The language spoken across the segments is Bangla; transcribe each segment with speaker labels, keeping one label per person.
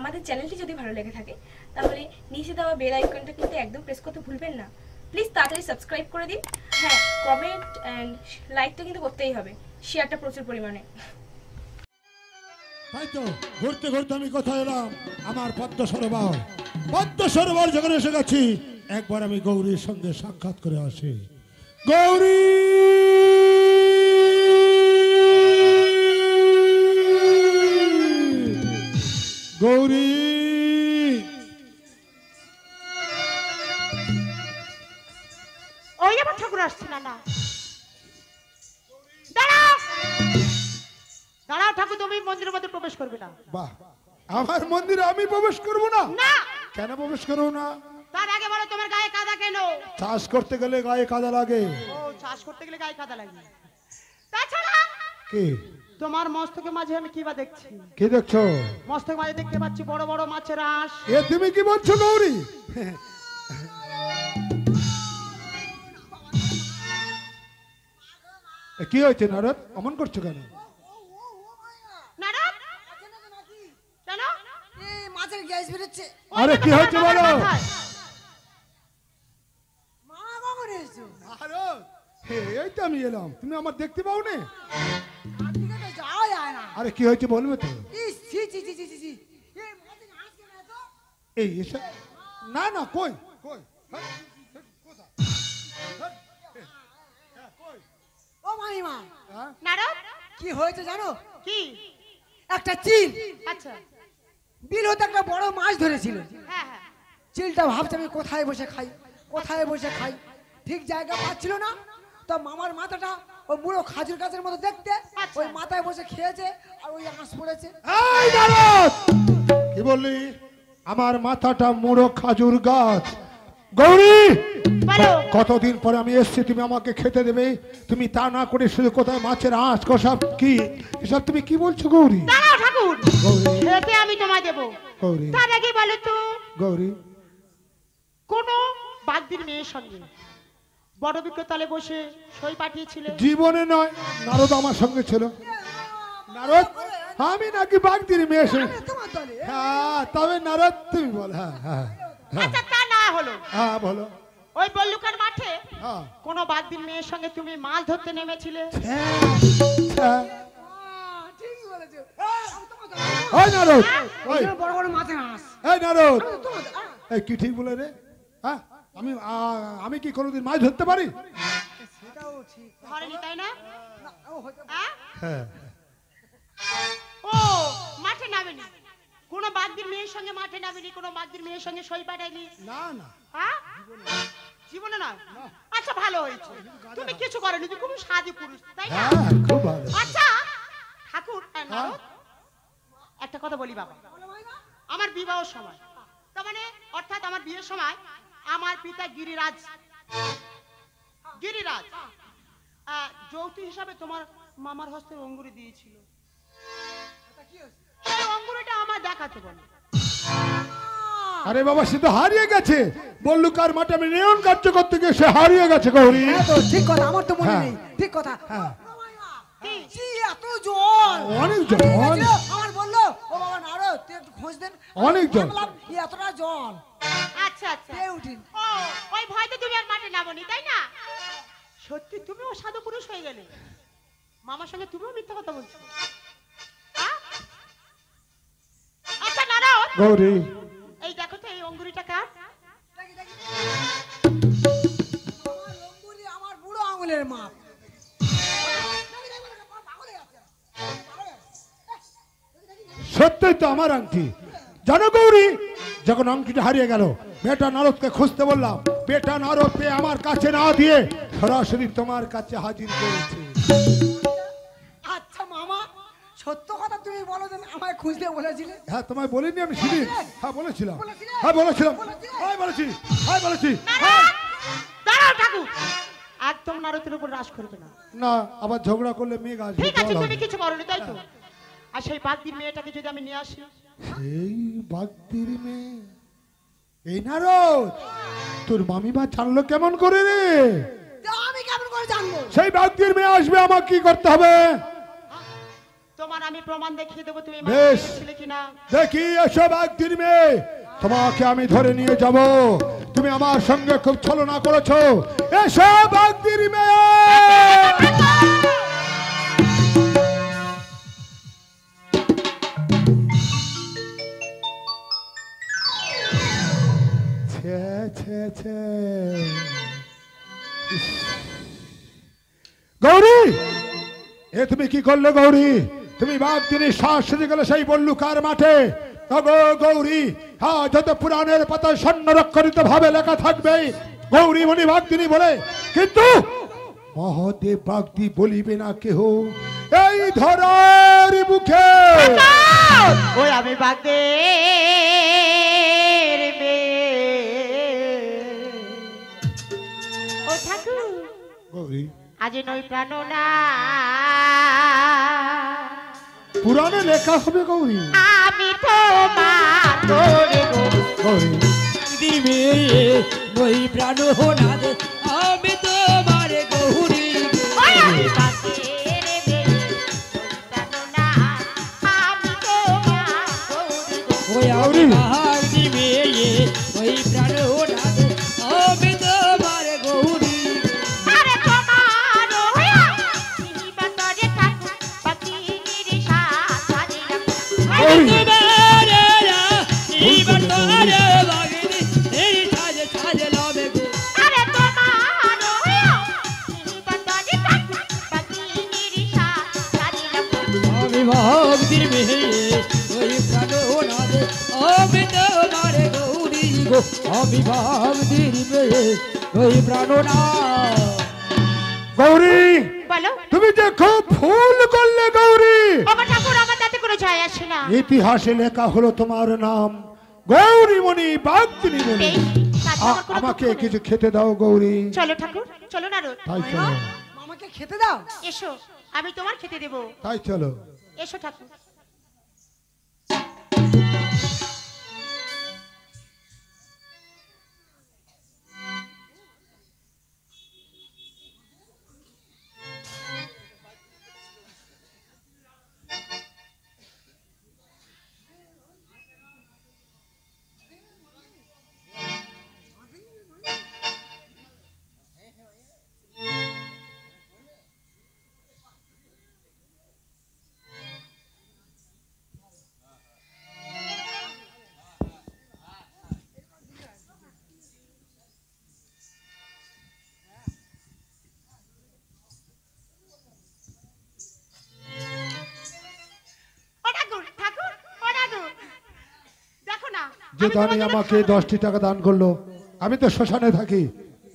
Speaker 1: আমাদের চ্যানেলটি যদি ভালো লেগে থাকে, তাহলে নিচে দেওয়া বেল আইকনটা কিন্তু একদম প্রেস করতে ভুলবেন না। প্লিজ তাড়াতাড়ি সাবস্ক্রাইব করে দিন। হ্যাঁ কমেন্ট অ্যান্ড লাইকটা কিন্তু করতেই হবে। শেয়ারটা প্রচুর পরিমাণে।
Speaker 2: তাই তো, ঘুরতে ঘুরতে আমি কোথায় এলাম? আমার পদ্ম সরোবর। পদ্ম সরোবর যখন এসে গেছি, একবার আমি গৌরীর সঙ্গে সাক্ষাৎ করে আসি। গৌরী! গৌরী।
Speaker 3: ওই আমার ঠাকুর আসছে না না। দাঁড়াও। দাঁড়াও ঠাকুর তুমি মন্দিরের মধ্যে প্রবেশ করবে না।
Speaker 2: বাহ আমার মন্দিরে আমি প্রবেশ করব না?
Speaker 3: না।
Speaker 2: কেন প্রবেশ করব না?
Speaker 3: তার আগে বলো তোমার গায়ে কাদা কেন?
Speaker 2: চাষ করতে গেলে গায়ে কাদা লাগে।
Speaker 3: ও চাষ করতে গেলে গায়ে কাদা লাগে। তাছাড়া
Speaker 2: কি?
Speaker 3: তোমার মস্তকে মাঝে আমি কি বা দেখছি?
Speaker 2: কি দেখছ?
Speaker 3: মস্তকে মাঝে দেখতে পাচ্ছি বড় বড় মাছের আঁশ।
Speaker 2: এ তুমি কি বলছো গৌরী? কি হয়েছে নারদ? অমন করছ কেন?
Speaker 3: নারদ? কেন
Speaker 4: এই মাছের গ্যাস বেরোচ্ছে।
Speaker 2: আরে, কি হয়েছে বলো?
Speaker 4: মা কখন এসছো?
Speaker 2: নারদ এই তো আমি এলাম। তুমি আমার দেখতে পাও না আরে কি হয়েছে বলবে তো?
Speaker 4: ইস ছি ছি ছি ছি ছি ছি। এই
Speaker 2: এসে না না কই? কই? হ্যাঁ, হ্যাঁ? হ্যাঁ, কই?
Speaker 4: ও মাইমা
Speaker 2: হ্যাঁ?
Speaker 3: নারদ?
Speaker 4: কি হয়েছে জানো?
Speaker 3: কি?
Speaker 4: একটা চিল।
Speaker 3: আচ্ছা।
Speaker 4: বিল হতে একটা বড় মাছ ধরেছিল।
Speaker 3: হ্যাঁ হ্যাঁ।
Speaker 4: চিলটা ভাবছে আমি কোথায় বসে খাই? কোথায় বসে খাই? ঠিক জায়গা পাচ্ছিল না। তো মামার মাথাটা ওই বুড়ো খাজুর গাছের মতো দেখতে।
Speaker 3: আচ্ছা।
Speaker 4: ওই মাথায় বসে খেয়েছে আর ওই আঁশ পড়েছে।
Speaker 2: এই কি বললি? আমার মাথাটা মুড়ো খাজুর গাছ। গৌরী! কতদিন পরে আমি এসেছি তুমি আমাকে খেতে দেবে। তুমি তা না করে শুধু কোথায় মাছের আঁশ কষাব কি? এসব তুমি কি বলছো গৌরী?
Speaker 3: ঠাকুর। খেতে আমি তোমায় দেবো।
Speaker 2: গৌরী।
Speaker 3: তার আগে বলো তো।
Speaker 2: গৌরী।
Speaker 3: কোন বাগদির মেয়ের সঙ্গে বড় বিক্রতলে বসে সই পাঠিয়েছিলে।
Speaker 2: জীবনে নয় নারদ আমার সঙ্গে ছিল। নারদ আমি নাকি বাগদির মেয়ে এসে হ্যাঁ তবে নারদ তুমি বল হ্যাঁ হ্যাঁ হ্যাঁ।
Speaker 3: আচ্ছা তা না হলো।
Speaker 2: হ্যাঁ বলো।
Speaker 3: ওই বল্লুকার মাঠে
Speaker 2: হ্যাঁ।
Speaker 3: কোন বাগদির মেয়ের সঙ্গে তুমি মাছ ধরতে নেমেছিলে?
Speaker 2: হ্যাঁ। ওই নারদ ওই।
Speaker 4: বড় বড় আঁশ
Speaker 2: এই নারদ। এই কি ঠিক বলে রে? হ্যাঁ আমি আমি কি কোনোদিন মাছ ধরতে পারি?
Speaker 4: সেটাও ঠিক।
Speaker 3: ধরেনি তাই না?
Speaker 2: হ্যাঁ।
Speaker 3: ও মাঠে নামেনি? কোন বাগদির মেয়ের সঙ্গে মাঠে নামেনি? কোন বাগদির মেয়ের সঙ্গে সই পাঠায়নি?
Speaker 2: না না।
Speaker 3: হ্যাঁ? জীবনে না? আচ্ছা ভালো হয়েছে। তুমি কিছু করনি তুমি পুরুষ তাই না?
Speaker 2: হ্যাঁ খুব ভালো।
Speaker 3: আচ্ছা ঠাকুর হ্যাঁ, একটা কথা বলি বাবা। আমার বিবাহ সময়। তার মানে অর্থাৎ আমার বিয়ের সময় আমার পিতা গিরিরাজ। গিরিরাজ যৌতুক হিসাবে তোমার মামার হস্তে অঙ্গুরি দিয়েছিল। সেই অঙ্গুরিটা আমার দেখাতে বলো।
Speaker 2: আরে বাবা সে তো হারিয়ে গেছে। বল্লুকার মাঠে আমি নিয়ন কার্য করতে গিয়ে সে হারিয়ে গেছে গৌরী।
Speaker 4: হ্যাঁ ঠিক কথা আমার তো মনে
Speaker 2: হ্যাঁ।
Speaker 4: নেই। ঠিক কথা।
Speaker 2: হ্যাঁ।
Speaker 3: কি?
Speaker 4: কি এত জল!
Speaker 2: অনেক জল,
Speaker 4: আমার বলল ও বাবা নারদ তুই একটু খোঁজ দেন।
Speaker 2: অনেক জল।
Speaker 4: এতটা জল।
Speaker 3: আচ্ছা আচ্ছা।
Speaker 4: উঠিন
Speaker 3: ও ওই ভয়তে তুমি আর মাঠে নামনি তাই না? সত্যি তুমিও সাধু পুরুষ হয়ে গেলে। মামার সঙ্গে তুমিও মিথ্যা কথা বলছো। আচ্ছা
Speaker 2: গৌরী।
Speaker 3: এই দেখো তো এই অঙ্গুরিটা কার?
Speaker 4: দেখি, দেখি। আমার বুড়ো আঙুলের মাপ।
Speaker 2: সত্যই তো আমার আংটি। জানো গৌরী যখন আংটিটা হারিয়ে গেল বেটা নারদকে খুঁজতে বললাম বেটা নারদ পেয়ে আমার কাছে না দিয়ে সরাসরি তোমার কাছে হাজির করেছে।
Speaker 4: আচ্ছা মামা সত্য কথা তুমি বলো যে আমায় খুঁজতে বলেছিলে?
Speaker 2: হ্যাঁ তোমায় বলিনি আমি সেদিন হ্যাঁ বলেছিলাম। হ্যাঁ বলেছিলাম? হ্যাঁ বলেছি। হ্যাঁ বলেছি।
Speaker 3: নারদ! দাঁড়াও ঠাকুর। একদম নারদের উপর রাস করবে না।
Speaker 2: না আবার ঝগড়া করলে মেঘ আসবে
Speaker 3: ঠিক আছে তুমি কিছু করনি তাই তো? আর সেই বাগদির মেয়েটাকে যদি আমি নিয়ে আসি?
Speaker 2: সেই বাগদির মেয়ে? এই নারদ তোর মামিমা জানলো কেমন করে রে?
Speaker 4: আমি কেমন করে জানব?
Speaker 2: সেই বাগদির মেয়ে আসবে আমাকে কি করতে হবে?
Speaker 3: তোমার আমি প্রমাণ দেখিয়ে দেবো তুমি
Speaker 2: বেশ।
Speaker 3: কিনা।
Speaker 2: দেখি এসব একদিন মেয়ে। তোমাকে আমি ধরে নিয়ে যাব। তুমি আমার সঙ্গে খুব ছলনা করেছ। এসব একদিন মেয়ে! ছে, ছে। গৌরী এ তুমি কি করলে গৌরী? তুমি বাঘ দিনে শ্বাস গেলে সেই বল্লুকার মাঠে। গৌরী হ্যাঁ যত পুরাণের পাতায় ভাবে লেখা থাকবে। গৌরী মণি বাগদিনী বলে কিন্তু মহাদেব বাগদি বলিবে না কেহ। এই ধরার মুখে
Speaker 3: ওই আমি বাগদের আজ নই প্রাণ না।
Speaker 2: পুরাণে লেখা হবে গৌরী।
Speaker 3: আমি তোমার তোরে গো।
Speaker 2: গৌরী।
Speaker 5: দিবে নই প্রাণ হোনাদ আমি তোমার গৌরী।
Speaker 3: আমি বাগদের প্রাণ না। আমি গো।
Speaker 5: ওই
Speaker 2: গৌরী।
Speaker 5: আমি বাহার ভক্তির ওই গৌরী গো আমি ওই
Speaker 2: গৌরী
Speaker 3: বলো।
Speaker 2: তুমি যে খুব ভুল করলে গৌরী।
Speaker 3: ঠাকুর আমার তাতে কোনো যায় আসে না।
Speaker 2: ইতিহাসে লেখা হলো তোমার নাম। গৌরীমণি বাগদিনী মণি।
Speaker 3: বেশ তাতে
Speaker 2: আ-
Speaker 3: আমার কোনো
Speaker 2: আমাকে কিছু খেতে দাও গৌরী।
Speaker 3: চলো ঠাকুর চলো না রোদ
Speaker 2: তাই চলো।
Speaker 4: আমাকে খেতে দাও?
Speaker 3: এসো আমি তোমার খেতে দেবো।
Speaker 2: তাই চলো।
Speaker 3: এসো ঠাকুর।
Speaker 2: যে দানি আমাকে দশটি টাকা দান করল আমি তো শ্মশানে থাকি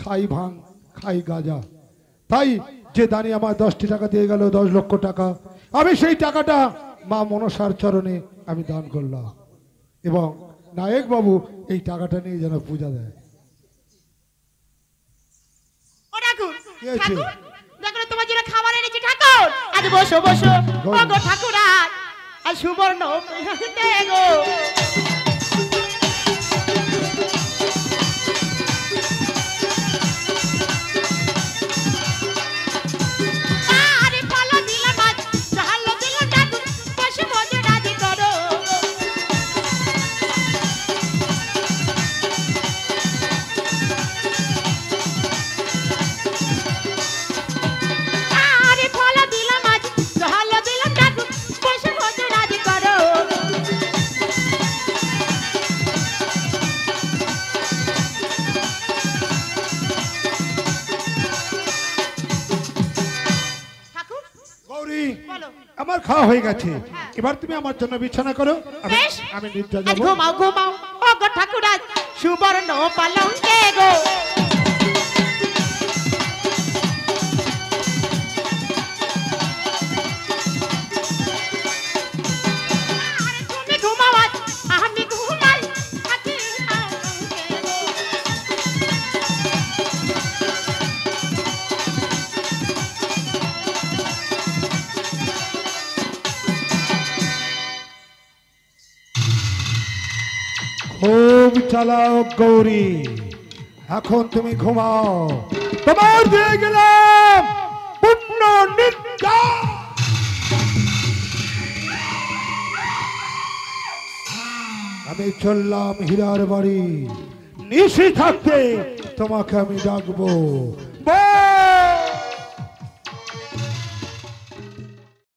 Speaker 2: খাই ভাং খাই গাঁজা। তাই যে দানি আমার দশটি টাকা দিয়ে গেল দশ লক্ষ টাকা আমি সেই টাকাটা মা মনসার চরণে আমি দান করলাম। এবং নায়ক বাবু এই টাকাটা নিয়ে যেন পূজা দেয়।
Speaker 3: ও ঠাকুর
Speaker 2: কি হয়েছে?
Speaker 3: ঠাকুর
Speaker 2: খাওয়া হয়ে গেছে। এবার তুমি আমার জন্য বিছানা করো। আমি। নিদ্রা যাব।
Speaker 3: ঘুমাও ঘুমাও। ও গো ঠাকুর আজ সুবর্ণ পালঙ্কে গো।
Speaker 2: চালাও গৌরী। এখন তুমি ঘুমাও। তোমার দিয়ে গেলাম পূর্ণ আমি চললাম হীরার বাড়ি। নিশি থাকতে তোমাকে আমি ডাকবো।